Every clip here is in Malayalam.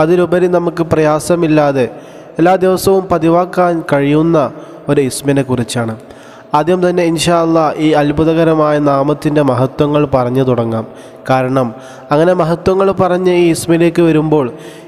അതിലുപരി നമുക്ക് പ്രയാസമില്ലാതെ എല്ലാ ദിവസവും പതിവാക്കാൻ കഴിയുന്ന ഒരു ഇസ്മിനെ കുറിച്ചാണ്. ആദ്യം തന്നെ ഇൻഷാല്ല ഈ അത്ഭുതകരമായ നാമത്തിന്റെ മഹത്വങ്ങൾ പറഞ്ഞു തുടങ്ങാം. കാരണം അങ്ങനെ മഹത്വങ്ങൾ പറഞ്ഞ് ഈ ഇസ്മിലേക്ക് വരുമ്പോൾ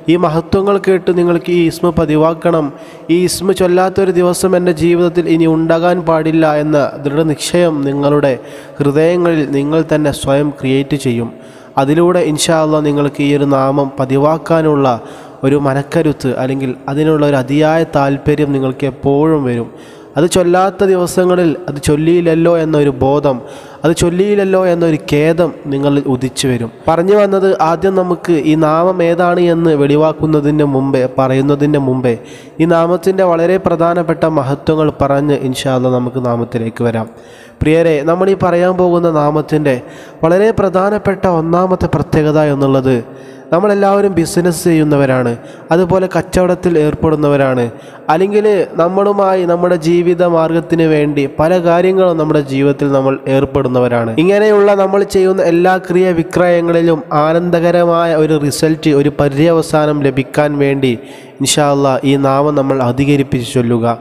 ഈ മഹത്വങ്ങൾ കേട്ട് നിങ്ങൾക്ക് ഈ ഇസ്മ പതിവാക്കണം. ഈ ഇസ്മ ചൊല്ലാത്തൊരു ദിവസം എന്റെ ജീവിതത്തിൽ ഇനി ഉണ്ടാകാൻ പാടില്ല എന്ന ദൃഢനിശ്ചയം നിങ്ങളുടെ ഹൃദയങ്ങളിൽ നിങ്ങൾ തന്നെ സ്വയം ക്രിയേറ്റ് ചെയ്യും. അതിലൂടെ ഇൻഷാല്ല നിങ്ങൾക്ക് ഈ ഒരു നാമം പതിവാക്കാനുള്ള ഒരു മനക്കരുത്ത് അല്ലെങ്കിൽ അതിനുള്ള ഒരു അതിയായ താല്പര്യം നിങ്ങൾക്ക് എപ്പോഴും വരും. അത് ചൊല്ലാത്ത ദിവസങ്ങളിൽ അത് ചൊല്ലിയില്ലല്ലോ എന്നൊരു ബോധം അത് ചൊല്ലിയില്ലല്ലോ എന്നൊരു ഖേദം നിങ്ങൾ ഉദിച്ചു വരും. പറഞ്ഞു വന്നത് ആദ്യം നമുക്ക് ഈ നാമം ഏതാണ് എന്ന് വെളിവാക്കുന്നതിന് മുമ്പേ പറയുന്നതിന് മുമ്പേ ഈ നാമത്തിന്റെ വളരെ പ്രധാനപ്പെട്ട മഹത്വങ്ങൾ പറഞ്ഞ് ഇൻഷാല്ല നമുക്ക് നാമത്തിലേക്ക് വരാം. പ്രിയരെ നമ്മൾ ഈ പറയാൻ പോകുന്ന നാമത്തിന്റെ വളരെ പ്രധാനപ്പെട്ട ഒന്നാമത്തെ പ്രത്യേകത എന്നുള്ളത് നമ്മളെല്ലാവരും ബിസിനസ് ചെയ്യുന്നവരാണ്. അതുപോലെ കച്ചവടത്തിൽ ഏർപ്പെടുന്നവരാണ്. അല്ലെങ്കിൽ നമ്മളുമായി നമ്മുടെ ജീവിത മാർഗത്തിന് വേണ്ടി പല കാര്യങ്ങളും നമ്മുടെ ജീവിതത്തിൽ നമ്മൾ ഏർപ്പെടുന്നവരാണ്. ഇങ്ങനെയുള്ള നമ്മൾ ചെയ്യുന്ന എല്ലാ ക്രിയ വിക്രയങ്ങളിലും ആനന്ദകരമായ ഒരു റിസൾട്ട് ഒരു പര്യവസാനം ലഭിക്കാൻ വേണ്ടി ഇൻഷാല്ല ഈ നാമം നമ്മൾ അധികരിപ്പിച്ച് ചൊല്ലുക.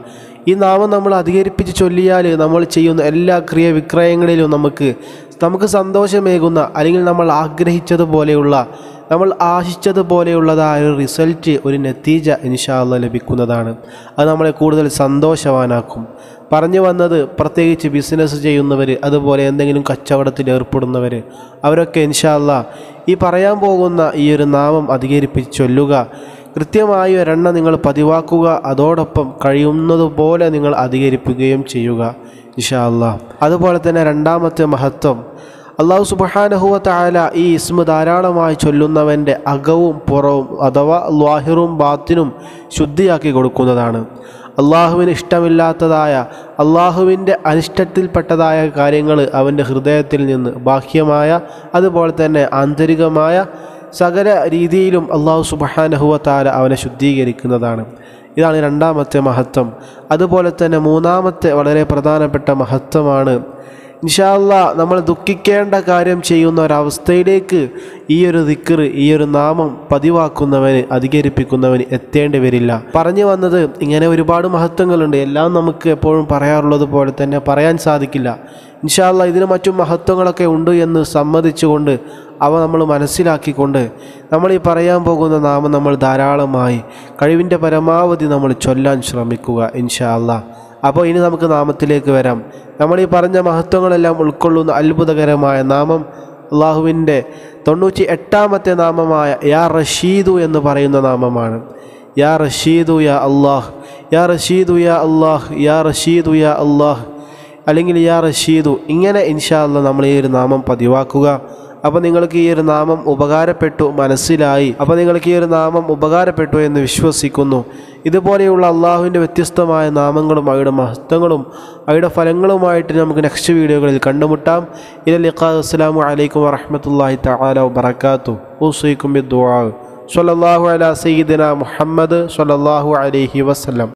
ഈ നാമം നമ്മൾ അധികരിപ്പിച്ച് ചൊല്ലിയാൽ നമ്മൾ ചെയ്യുന്ന എല്ലാ ക്രിയ വിക്രയങ്ങളിലും നമുക്ക് നമുക്ക് സന്തോഷമേകുന്ന അല്ലെങ്കിൽ നമ്മൾ ആഗ്രഹിച്ചതുപോലെയുള്ള നമ്മൾ ആശിച്ചതുപോലെയുള്ളതായ ഒരു റിസൾട്ട് ഒരു നത്തീജ ഇൻഷാല്ല ലഭിക്കുന്നതാണ്. അത് നമ്മളെ കൂടുതൽ സന്തോഷവാനാക്കും. പറഞ്ഞു വന്നത് പ്രത്യേകിച്ച് ബിസിനസ് ചെയ്യുന്നവർ അതുപോലെ എന്തെങ്കിലും കച്ചവടത്തിൽ ഏർപ്പെടുന്നവർ അവരൊക്കെ ഇൻഷാല്ല ഈ പറയാൻ പോകുന്ന ഈ ഒരു നാമം അധികരിപ്പിച്ച് ചൊല്ലുക. കൃത്യമായി ഒരെണ്ണം നിങ്ങൾ പതിവാക്കുക അതോടൊപ്പം കഴിയുന്നതുപോലെ നിങ്ങൾ അധികരിപ്പിക്കുകയും ചെയ്യുക ഇൻഷാല്ല അതുപോലെ തന്നെ രണ്ടാമത്തെ മഹത്വം അള്ളാഹു സുബഹാനഹുവ താല ഈ ഇസ്മ ധാരാളമായി ചൊല്ലുന്നവന്റെ അകവും പുറവും അഥവാ ലാഹിറും ബാത്തിനും ശുദ്ധിയാക്കി കൊടുക്കുന്നതാണ്. അള്ളാഹുവിന് ഇഷ്ടമില്ലാത്തതായ അള്ളാഹുവിന്റെ അനിഷ്ടത്തിൽപ്പെട്ടതായ കാര്യങ്ങൾ അവന്റെ ഹൃദയത്തിൽ നിന്ന് ബാഹ്യമായ അതുപോലെ തന്നെ ആന്തരികമായ സകല രീതിയിലും അള്ളാഹു സുബഹാനഹുവ താല അവനെ ശുദ്ധീകരിക്കുന്നതാണ്. ഇതാണ് രണ്ടാമത്തെ മഹത്വം. അതുപോലെ തന്നെ മൂന്നാമത്തെ വളരെ പ്രധാനപ്പെട്ട മഹത്വമാണ് ഇൻഷാല്ല നമ്മൾ ദുഃഖിക്കേണ്ട കാര്യം ചെയ്യുന്ന ഒരവസ്ഥയിലേക്ക് ഈ ഒരു ദിക്കർ ഈ ഒരു നാമം പതിവാക്കുന്നവന് അധികരിപ്പിക്കുന്നവന് എത്തേണ്ടി വരില്ല. പറഞ്ഞു വന്നത് ഇങ്ങനെ ഒരുപാട് മഹത്വങ്ങളുണ്ട്. എല്ലാം നമുക്ക് എപ്പോഴും പറയാറുള്ളത് പോലെ തന്നെ പറയാൻ സാധിക്കില്ല. ഇൻഷാല്ല ഇതിന് മറ്റു മഹത്വങ്ങളൊക്കെ ഉണ്ട് എന്ന് സമ്മതിച്ചുകൊണ്ട് അവ നമ്മൾ മനസ്സിലാക്കിക്കൊണ്ട് നമ്മൾ ഈ പറയാൻ പോകുന്ന നാമം നമ്മൾ ധാരാളമായി കഴിവിന്റെ പരമാവധി നമ്മൾ ചൊല്ലാൻ ശ്രമിക്കുക ഇൻഷാ അല്ലാ അപ്പോൾ ഇനി നമുക്ക് നാമത്തിലേക്ക് വരാം. നമ്മൾ ഈ പറഞ്ഞ മഹത്വങ്ങളെല്ലാം ഉൾക്കൊള്ളുന്ന അത്ഭുതകരമായ നാമം അള്ളാഹുവിന്റെ തൊണ്ണൂറ്റി എട്ടാമത്തെ നാമമായ യാ റഷീദു എന്ന് പറയുന്ന നാമമാണ്. യാ റഷീദു യാ അള്ളാഹ് യാ റഷീദു യാ അള്ളാഹ് യാ റഷീദു യാ അള്ളാഹ്. അല്ലെങ്കിൽ യാ റഷീദു ഇങ്ങനെ ഇൻഷാല്ല നമ്മൾ ഈ ഒരു നാമം പതിവാക്കുക. അപ്പോൾ നിങ്ങൾക്ക് ഈ ഒരു നാമം ഉപകാരപ്പെട്ടു മനസ്സിലായി. അപ്പോൾ നിങ്ങൾക്ക് ഈ ഒരു നാമം ഉപകാരപ്പെട്ടു എന്ന് വിശ്വസിക്കുന്നു. ഇതുപോലെയുള്ള അള്ളാഹുവിന്റെ വ്യത്യസ്തമായ നാമങ്ങളും അവയുടെ മഹത്വങ്ങളും അവയുടെ ഫലങ്ങളുമായിട്ട് നമുക്ക് നെക്സ്റ്റ് വീഡിയോകളിൽ കണ്ടുമുട്ടാം. ഇലൽ അസ്സലാമു അലൈക്കും വറഹമത്തല്ലാഹി തആല വബറകാതുഹു. ഊസൈക്കും ബിദ്ദുആ സല്ലല്ലാഹു അലാ സയ്യിദിന മുഹമ്മദ് സല്ലല്ലാഹു അലൈഹി വസല്ലം.